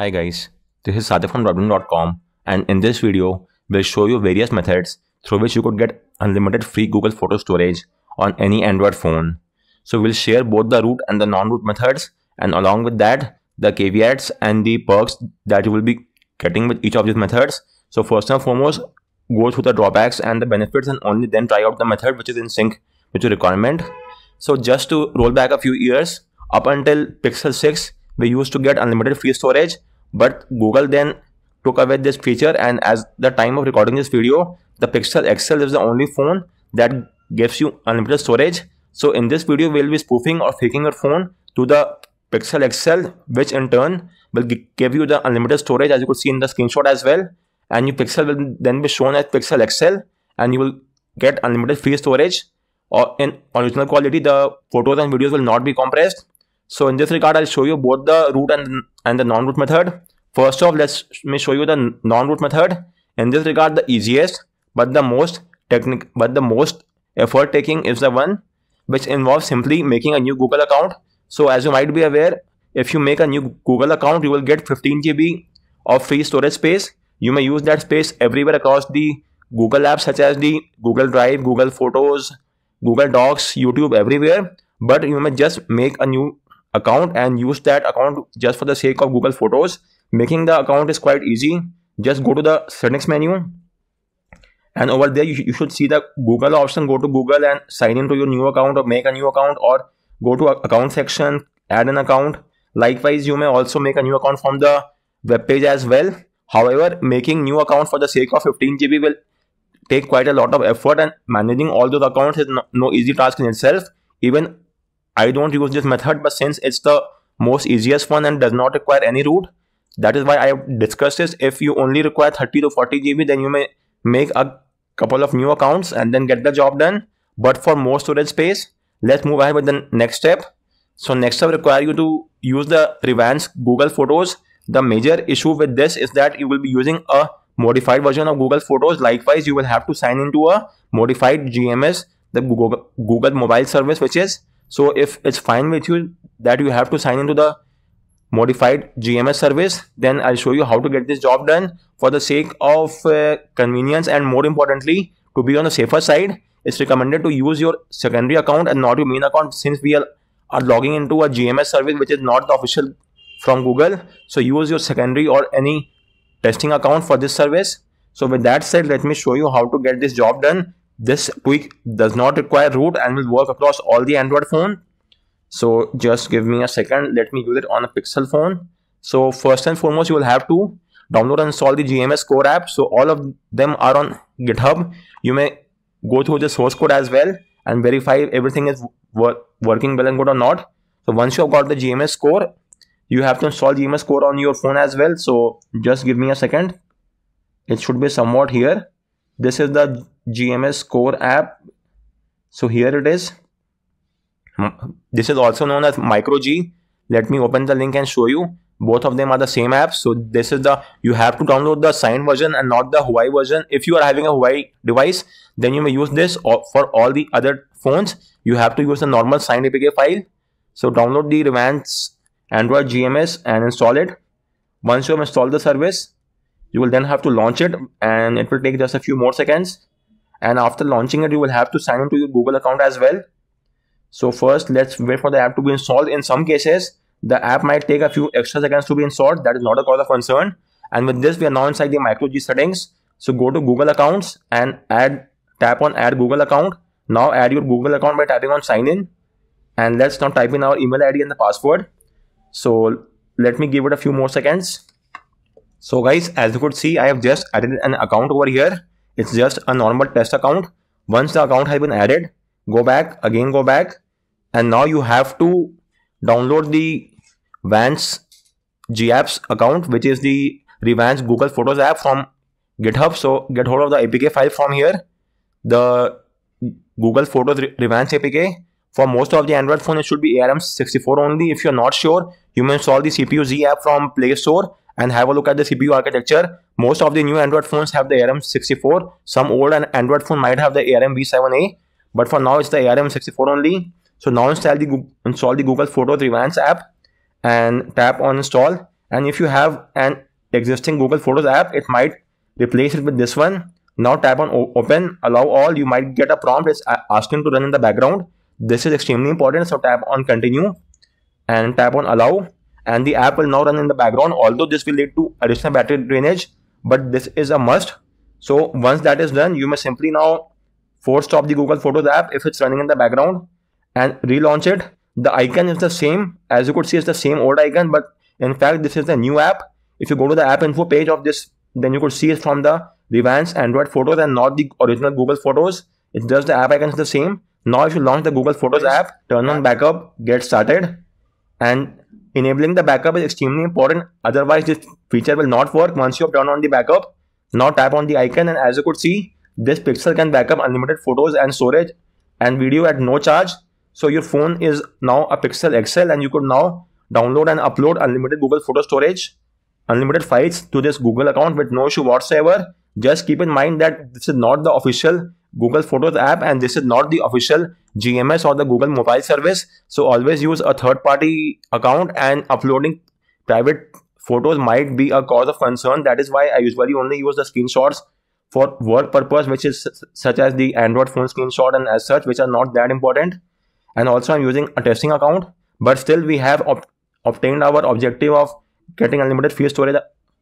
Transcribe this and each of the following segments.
Hi guys, this is Sadik from Droidwin.com and in this video, we'll show you various methods through which you could get unlimited free Google photo storage on any Android phone. So we'll share both the root and the non-root methods and along with that, the caveats and the perks that you will be getting with each of these methods. So first and foremost, go through the drawbacks and the benefits and only then try out the method which is in sync with your requirement. So just to roll back a few years, up until Pixel 6, we used to get unlimited free storage but google then took away this feature and as the time of recording this video the pixel xl is the only phone that gives you unlimited storage. So in this video we'll be spoofing or faking your phone to the pixel xl which in turn will give you the unlimited storage as you could see in the screenshot as well. And your pixel will then be shown as pixel xl and you will get unlimited free storage. Or in original quality the photos and videos will not be compressed so in this regard, I'll show you both the root and, and the non-root method. First off, let's me show you the non-root method. In this regard, the easiest, but the most technical, but the most effort taking is the one which involves simply making a new Google account. So as you might be aware, if you make a new Google account, you will get 15 GB of free storage space. You may use that space everywhere across the Google apps such as the Google Drive, Google Photos, Google Docs, YouTube, everywhere. But you may just make a new account and use that account just for the sake of Google Photos. Making the account is quite easy. Just go to the settings menu and over there you, sh you should see the Google option. Go to Google and sign into your new account or make a new account or go to account section, add an account. Likewise, you may also make a new account from the web page as well. However, making new account for the sake of 15 GB will take quite a lot of effort and managing all those accounts is no, no easy task in itself. Even I don't use this method, but since it's the most easiest one and does not require any root, that is why I discussed this. If you only require 30 to 40 GB, then you may make a couple of new accounts and then get the job done. But for more storage space, let's move ahead with the next step. So next step require you to use the ReVanced Google Photos. The major issue with this is that you will be using a modified version of Google Photos. Likewise, you will have to sign into a modified GMS, the Google, Google mobile service, which is so if it's fine with you that you have to sign into the modified GMS service, then I'll show you how to get this job done for the sake of uh, convenience and more importantly, to be on the safer side, it's recommended to use your secondary account and not your main account since we are, are logging into a GMS service which is not the official from Google. So use your secondary or any testing account for this service. So with that said, let me show you how to get this job done this tweak does not require root and will work across all the Android phone. So just give me a second. Let me use it on a Pixel phone. So first and foremost, you will have to download and install the GMS core app. So all of them are on GitHub. You may go through the source code as well and verify if everything is wor working well and good or not. So once you have got the GMS core, you have to install GMS core on your phone as well. So just give me a second. It should be somewhat here. This is the gms core app. So here it is. Hmm. This is also known as microG. Let me open the link and show you. Both of them are the same app. So this is the you have to download the signed version and not the huawei version. If you are having a huawei device then you may use this for all the other phones. You have to use the normal signed apk file. So download the ReVanced android gms and install it. Once you have installed the service you will then have to launch it and it will take just a few more seconds and after launching it you will have to sign into your google account as well. So first let's wait for the app to be installed. In some cases the app might take a few extra seconds to be installed. That is not a cause of concern. And with this we are now inside the microG settings. So go to google accounts and add tap on add google account. Now add your google account by tapping on sign in. And let's now type in our email id and the password. So let me give it a few more seconds. So guys as you could see i have just added an account over here it's just a normal test account. Once the account has been added go back again go back. And now you have to download the Vance GApps account which is the ReVanced Google Photos app from GitHub. So get hold of the APK file from here. The Google Photos ReVanced APK for most of the Android phone it should be ARM64 only. If you're not sure you may install the CPU Z app from Play Store and have a look at the CPU architecture. Most of the new Android phones have the ARM64. Some old Android phone might have the ARM V7A, but for now it's the ARM64 only. So now install the install the Google Photos ReVanced app and tap on install. And if you have an existing google photos app it might replace it with this one. Now tap on open. Allow all. You might get a prompt. It's asking to run in the background. This is extremely important. So tap on continue and tap on allow and the app will now run in the background although this will lead to additional battery drainage but this is a must. So once that is done you may simply now force stop the google photos app if it's running in the background and relaunch it. The icon is the same. As you could see it's the same old icon but in fact this is the new app. If you go to the app info page of this then you could see it from the revamped android photos and not the original google photos. It's just the app icon is the same. Now if you launch the google photos app turn on backup get started. And enabling the backup is extremely important. Otherwise this feature will not work once you have turned on the backup. Now tap on the icon and as you could see this pixel can backup unlimited photos and storage and video at no charge. So your phone is now a pixel xl and you could now download and upload unlimited google photo storage unlimited files to this google account with no issue whatsoever. Just keep in mind that this is not the official google photos app and this is not the official gms or the google mobile service. So always use a third party account and uploading private photos might be a cause of concern. That is why i usually only use the screenshots for work purpose which is such as the android phone screenshot and as such which are not that important. And also i'm using a testing account but still we have obtained our objective of getting unlimited free storage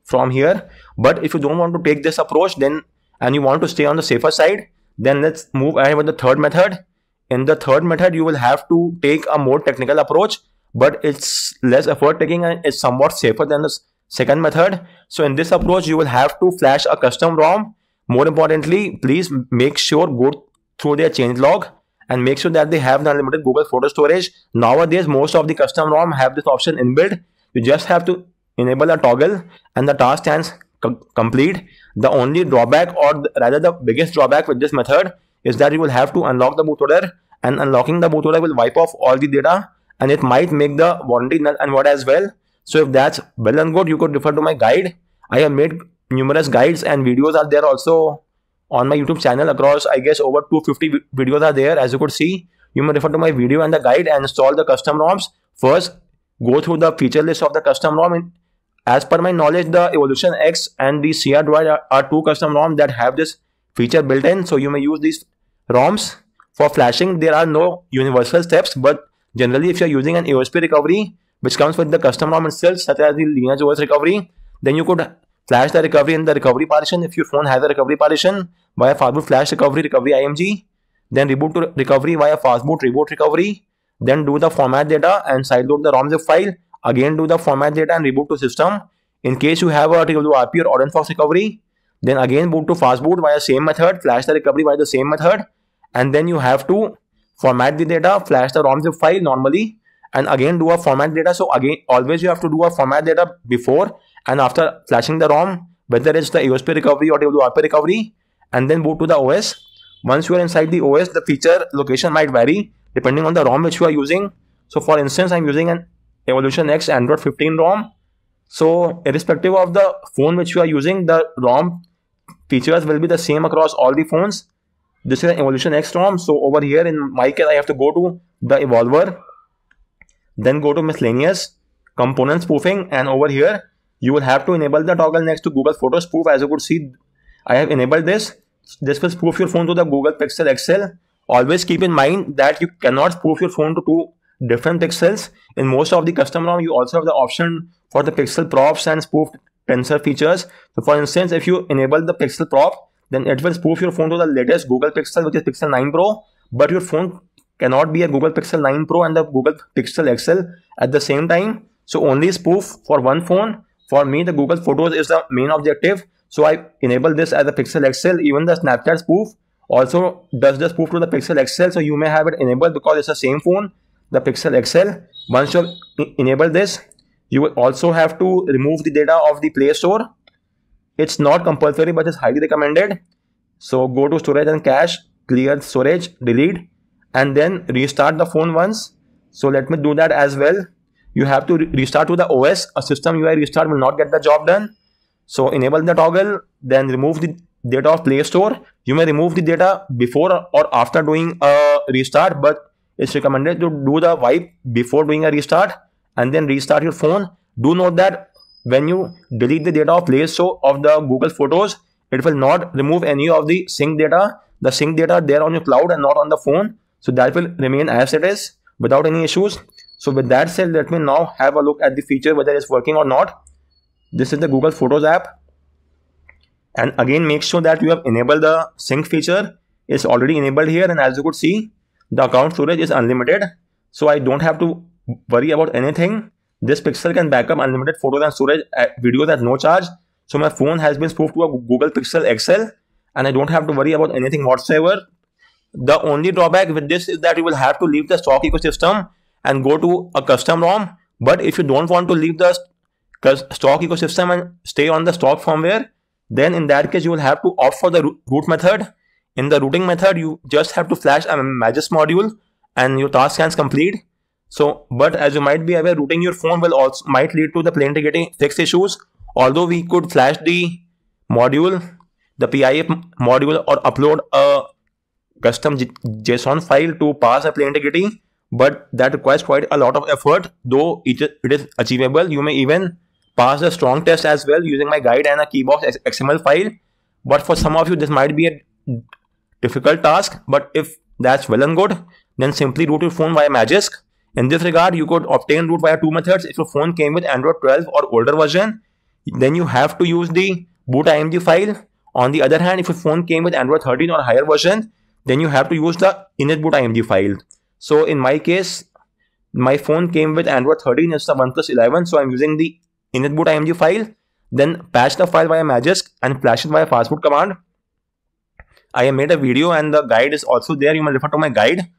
from here. But if you don't want to take this approach then and you want to stay on the safer side then let's move ahead with the third method in the third method you will have to take a more technical approach but it's less effort taking and it's somewhat safer than the second method. So in this approach you will have to flash a custom rom. More importantly please make sure go through their change log and make sure that they have the unlimited google photo storage. Nowadays most of the custom rom have this option inbuilt. You just have to enable a toggle and the task stands complete. The only drawback or rather the biggest drawback with this method is that you will have to unlock the bootloader and unlocking the bootloader will wipe off all the data and it might make the warranty null and void as well. So if that's well and good you could refer to my guide. I have made numerous guides and videos are there also on my youtube channel. Across i guess over 250 videos are there. As you could see you may refer to my video and the guide and install the custom roms. First go through the feature list of the custom rom. As per my knowledge, the Evolution X and the CR Droid are, are two custom ROMs that have this feature built in. So you may use these ROMs for flashing. There are no universal steps, but generally if you're using an AOSP recovery, which comes with the custom ROM itself, such as the Lineage OS recovery, then you could flash the recovery in the recovery partition if your phone has a recovery partition via fastboot flash recovery, recovery IMG, then reboot to recovery via fastboot reboot recovery, then do the format data and sideload the ROM zip file Again, do the format data and reboot to system. In case you have a TWRP or ORANGE recovery, then again boot to fastboot via same method, flash the recovery by the same method, and then you have to format the data, flash the ROM zip file normally, and again do a format data. So again, always you have to do a format data before and after flashing the ROM, whether it's the AOSP recovery or TWRP recovery, and then boot to the OS. Once you are inside the OS, the feature location might vary depending on the ROM which you are using. So for instance, I'm using an Evolution X Android 15 ROM. So irrespective of the phone which you are using, the ROM features will be the same across all the phones. This is an Evolution X ROM. So over here in my case, I have to go to the Evolver, then go to miscellaneous component spoofing, and over here you will have to enable the toggle next to Google Photo Spoof. As you could see, I have enabled this. This will spoof your phone to the Google Pixel XL. Always keep in mind that you cannot spoof your phone to two different pixels. In most of the custom ROM, you also have the option for the pixel props and spoof tensor features. So for instance, if you enable the pixel prop, then it will spoof your phone to the latest Google Pixel, which is Pixel 9 Pro, but your phone cannot be a Google Pixel 9 Pro and the Google Pixel XL at the same time. So only spoof for one phone. For me, the Google Photos is the main objective. So I enable this as a Pixel XL. Even the Snapchat spoof also does the spoof to the Pixel XL. So you may have it enabled because it's the same phone the Pixel XL. Once you enable this, you will also have to remove the data of the Play Store. It's not compulsory, but it's highly recommended. So go to storage and cache, clear storage, delete, and then restart the phone once. So let me do that as well. You have to re restart to the OS. A system UI restart will not get the job done. So enable the toggle, then remove the data of Play Store. You may remove the data before or after doing a restart, but it's recommended to do the wipe before doing a restart and then restart your phone. Do note that when you delete the data of Play Store of the Google Photos, it will not remove any of the sync data. The sync data there on your cloud and not on the phone. So that will remain as it is without any issues. So with that said, let me now have a look at the feature whether it's working or not. This is the Google Photos app. And again, make sure that you have enabled the sync feature. It's already enabled here. And as you could see, the account storage is unlimited. So I don't have to worry about anything. This Pixel can back up unlimited photos and storage uh, videos at no charge. So my phone has been spoofed to a Google Pixel XL and I don't have to worry about anything whatsoever. The only drawback with this is that you will have to leave the stock ecosystem and go to a custom ROM. But if you don't want to leave the stock ecosystem and stay on the stock firmware, then in that case you will have to opt for the root method. In the rooting method, you just have to flash a Magisk module and your task can complete. So, but as you might be aware, rooting your phone will also might lead to the plane getting fixed issues. Although we could flash the module, the PIF module or upload a custom JSON file to pass a Play Integrity, but that requires quite a lot of effort. Though it, it is achievable, you may even pass a strong test as well using my guide and a keybox XML file. But for some of you, this might be a difficult task. But if that's well and good, then simply root your phone via Magisk in this regard, you could obtain root via two methods. If your phone came with Android 12 or older version, then you have to use the boot IMG file. On the other hand, if your phone came with Android 13 or higher version, then you have to use the initboot IMG file. So in my case, my phone came with Android 13, it's the OnePlus 11, so I'm using the initboot IMG file. Then patch the file via Magisk and flash it via fastboot command. I have made a video and the guide is also there. You may refer to my guide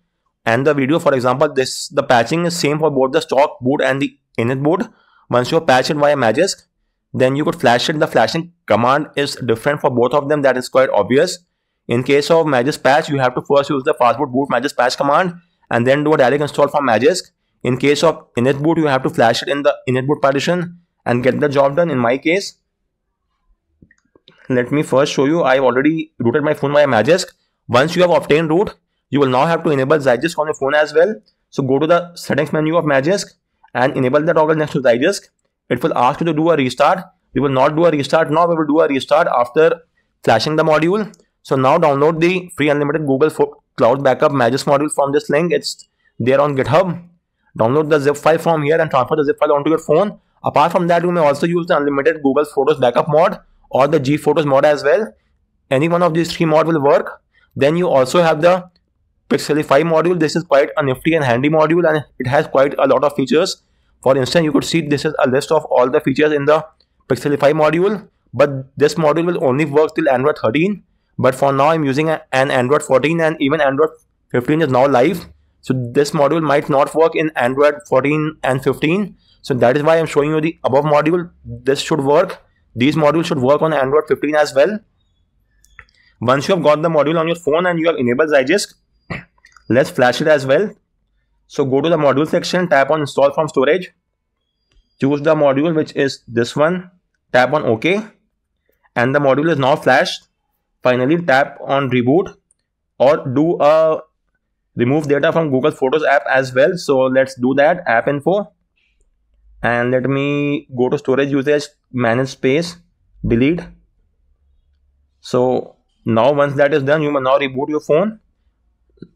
and the video for example this the patching is same for both the stock boot and the init boot once you patch it via magisk then you could flash it. The flashing command is different for both of them. That is quite obvious. In case of magisk patch you have to first use the fastboot boot magisk patch command and then do a direct install from magisk in case of init boot you have to flash it in the init boot partition and get the job done. In my case let me first show you. I've already rooted my phone via magisk once you have obtained root you will now have to enable Zygisk on your phone as well. So go to the settings menu of Magisk and enable the toggle next to Zygisk. It will ask you to do a restart. We will not do a restart now. We will do a restart after flashing the module. So now download the free unlimited Google Cloud Backup Magisk module from this link. It's there on GitHub. Download the zip file from here and transfer the zip file onto your phone. Apart from that, you may also use the unlimited Google Photos backup mod or the G Photos mod as well. Any one of these three mod will work. Then you also have the Pixelify module. This is quite a nifty and handy module and it has quite a lot of features. For instance, you could see this is a list of all the features in the Pixelify module. But this module will only work till Android 13. But for now, I'm using an Android 14 and even Android 15 is now live. So this module might not work in Android 14 and 15. So that is why I'm showing you the above module. This should work. These modules should work on Android 15 as well. Once you have got the module on your phone and you have enabled Zygisk, let's flash it as well. So go to the module section tap on install from storage. Choose the module which is this one. Tap on ok. And the module is now flashed. Finally tap on reboot or do a remove data from google photos app as well. So let's do that. App info. And let me go to storage usage manage space delete. So now once that is done you may now reboot your phone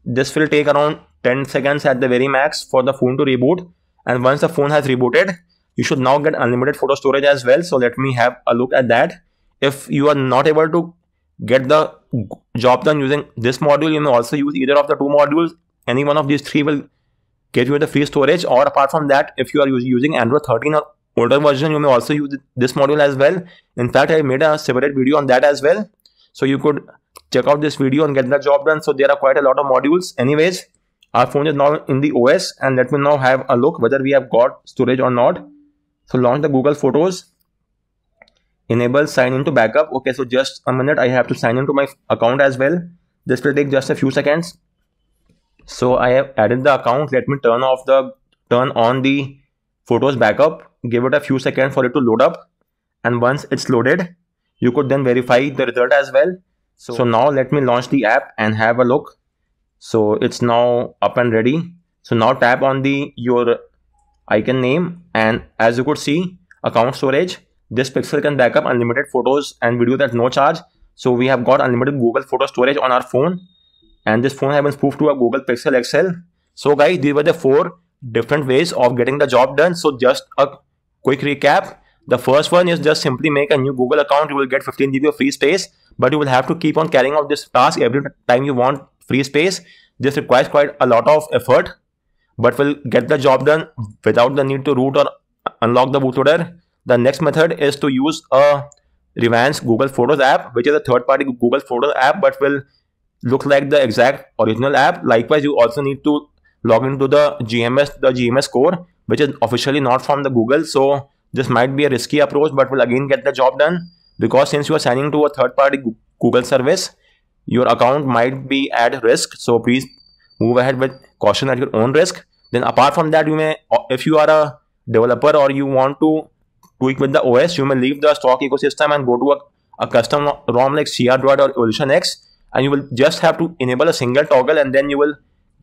this will take around 10 seconds at the very max for the phone to reboot. And once the phone has rebooted you should now get unlimited photo storage as well. So let me have a look at that. If you are not able to get the job done using this module you may also use either of the two modules. Any one of these three will get you the free storage. Or apart from that if you are using android 13 or older version you may also use this module as well. In fact i made a separate video on that as well so you could check out this video and get the job done. So there are quite a lot of modules. Anyways our phone is now in the os and let me now have a look whether we have got storage or not. So launch the google photos. Enable sign into backup. Okay so just a minute. I have to sign into my account as well. This will take just a few seconds. So i have added the account. Let me turn off the turn on the photos backup. Give it a few seconds for it to load up. And once it's loaded you could then verify the result as well so, so now let me launch the app and have a look. So it's now up and ready. So now tap on the your icon name and as you could see, account storage. This Pixel can backup unlimited photos and videos at no charge. So we have got unlimited Google photo storage on our phone. And this phone has been spoofed to a Google Pixel XL. So guys, these were the four different ways of getting the job done. So just a quick recap. The first one is just simply make a new Google account. You will get 15 GB of free space, but you will have to keep on carrying out this task every time you want free space. This requires quite a lot of effort, but will get the job done without the need to root or unlock the bootloader. The next method is to use a ReVanced Google Photos app, which is a third-party Google Photos app, but will look like the exact original app. Likewise, you also need to log into the GMS, the GMS core, which is officially not from the Google. So this might be a risky approach, but will again get the job done because since you are signing to a third-party Google service, your account might be at risk. So please move ahead with caution at your own risk. Then apart from that, you may, if you are a developer or you want to tweak with the OS, you may leave the stock ecosystem and go to a, a custom ROM like CR Droid or Evolution X, and you will just have to enable a single toggle, and then you will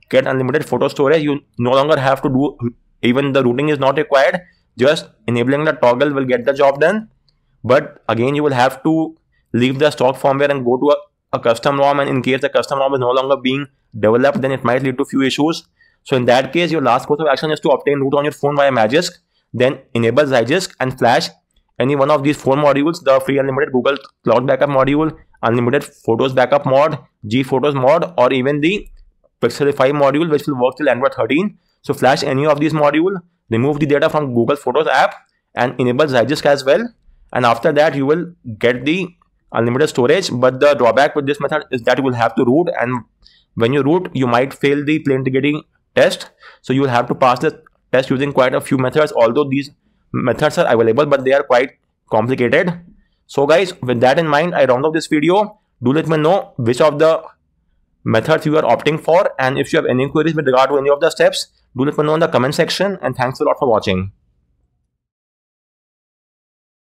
get unlimited photo storage. You no longer have to do even the rooting is not required. Just enabling the toggle will get the job done. But again, you will have to leave the stock firmware and go to a, a custom ROM. And in case the custom ROM is no longer being developed, then it might lead to few issues. So in that case, your last course of action is to obtain root on your phone via Magisk, then enable Zygisk and flash any one of these four modules, the free unlimited Google Cloud Backup module, unlimited Photos Backup mod, G Photos mod, or even the Pixelify module, which will work till Android 13. So flash any of these module, remove the data from Google Photos app, and enable Zygisk as well. And after that, you will get the unlimited storage. But the drawback with this method is that you will have to root, and when you root, you might fail the Play Integrity test. So you will have to pass the test using quite a few methods. Although these methods are available, but they are quite complicated. So guys, with that in mind, I round off this video. Do let me know which of the methods you are opting for and if you have any queries with regard to any of the steps, do let me know in the comment section and thanks a lot for watching.